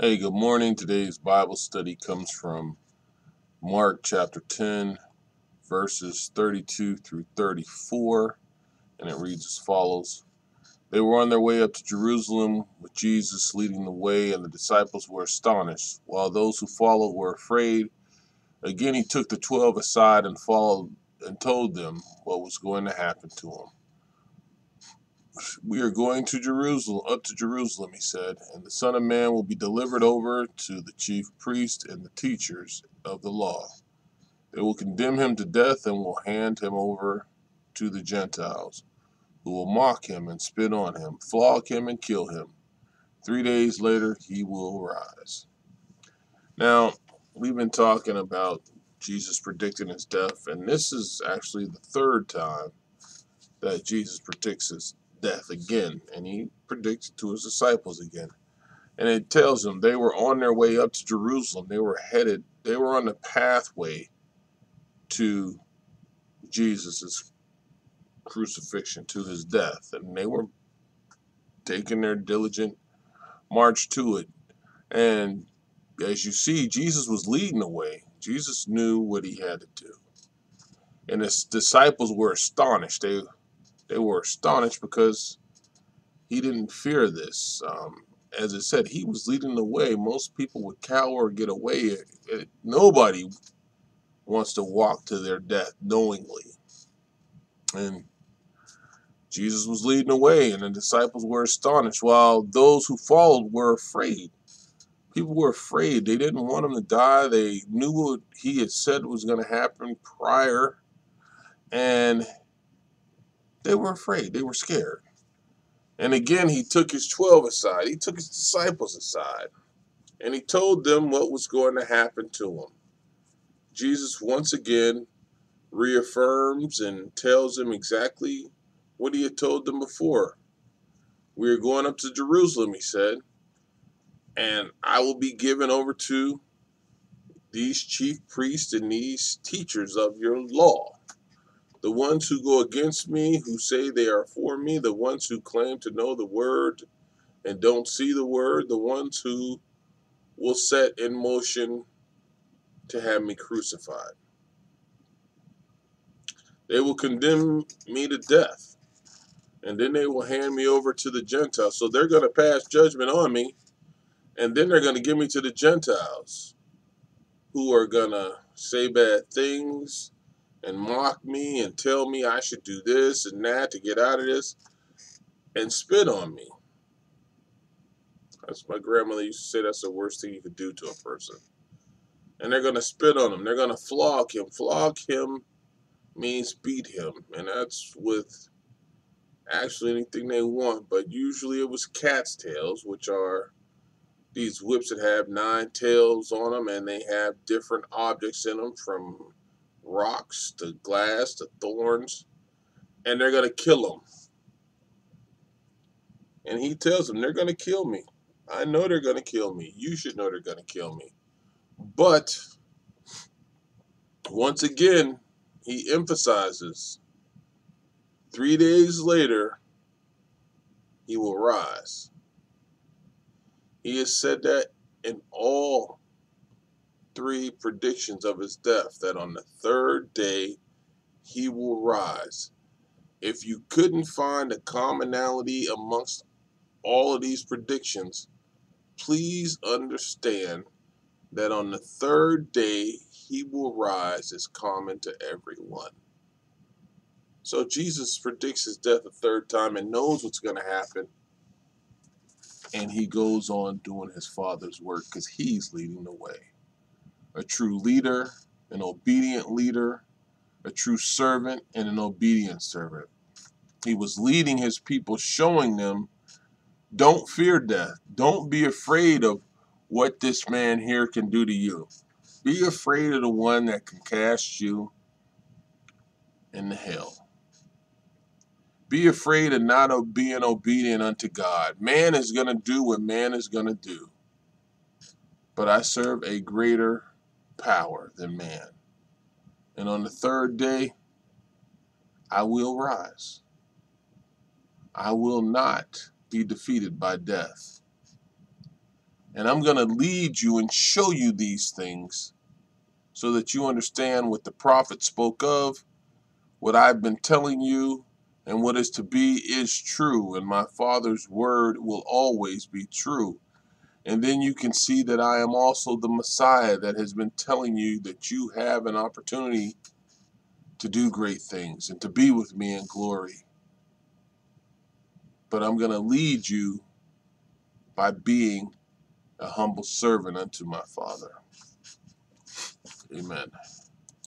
Hey, good morning. Today's Bible study comes from Mark chapter 10, verses 32 through 34, and it reads as follows They were on their way up to Jerusalem with Jesus leading the way, and the disciples were astonished, while those who followed were afraid. Again, he took the twelve aside and followed and told them what was going to happen to him. We are going to Jerusalem, up to Jerusalem, he said, and the Son of Man will be delivered over to the chief priests and the teachers of the law. They will condemn him to death and will hand him over to the Gentiles, who will mock him and spit on him, flog him and kill him. Three days later, he will rise. Now, we've been talking about Jesus predicting his death, and this is actually the third time that Jesus predicts his death again, and he predicts to his disciples again. And it tells them they were on their way up to Jerusalem. They were headed, they were on the pathway to Jesus' crucifixion, to his death. And they were taking their diligent march to it. And as you see, Jesus was leading the way. Jesus knew what he had to do. And his disciples were astonished. They they were astonished because he didn't fear this. Um, as it said, he was leading the way. Most people would cower or get away. Nobody wants to walk to their death knowingly. And Jesus was leading the way, and the disciples were astonished, while those who followed were afraid. People were afraid. They didn't want him to die. They knew what he had said was going to happen prior, and they were afraid. They were scared. And again, he took his 12 aside. He took his disciples aside. And he told them what was going to happen to them. Jesus once again reaffirms and tells them exactly what he had told them before. We are going up to Jerusalem, he said, and I will be given over to these chief priests and these teachers of your law. The ones who go against me, who say they are for me, the ones who claim to know the word and don't see the word, the ones who will set in motion to have me crucified. They will condemn me to death, and then they will hand me over to the Gentiles. So they're going to pass judgment on me, and then they're going to give me to the Gentiles, who are going to say bad things and mock me and tell me I should do this and that to get out of this and spit on me. That's my grandmother used to say that's the worst thing you could do to a person. And they're going to spit on him. They're going to flog him. Flog him means beat him. And that's with actually anything they want. But usually it was cat's tails, which are these whips that have nine tails on them and they have different objects in them from rocks to glass to thorns, and they're going to kill him. And he tells them, they're going to kill me. I know they're going to kill me. You should know they're going to kill me. But once again, he emphasizes three days later, he will rise. He has said that in all three predictions of his death that on the third day he will rise. If you couldn't find a commonality amongst all of these predictions, please understand that on the third day he will rise is common to everyone. So Jesus predicts his death a third time and knows what's going to happen. And he goes on doing his father's work because he's leading the way a true leader, an obedient leader, a true servant, and an obedient servant. He was leading his people, showing them don't fear death. Don't be afraid of what this man here can do to you. Be afraid of the one that can cast you in the hell. Be afraid of not being obedient unto God. Man is going to do what man is going to do. But I serve a greater power than man. And on the third day, I will rise. I will not be defeated by death. And I'm going to lead you and show you these things so that you understand what the prophet spoke of, what I've been telling you, and what is to be is true. And my Father's word will always be true. And then you can see that I am also the Messiah that has been telling you that you have an opportunity to do great things and to be with me in glory. But I'm going to lead you by being a humble servant unto my Father. Amen.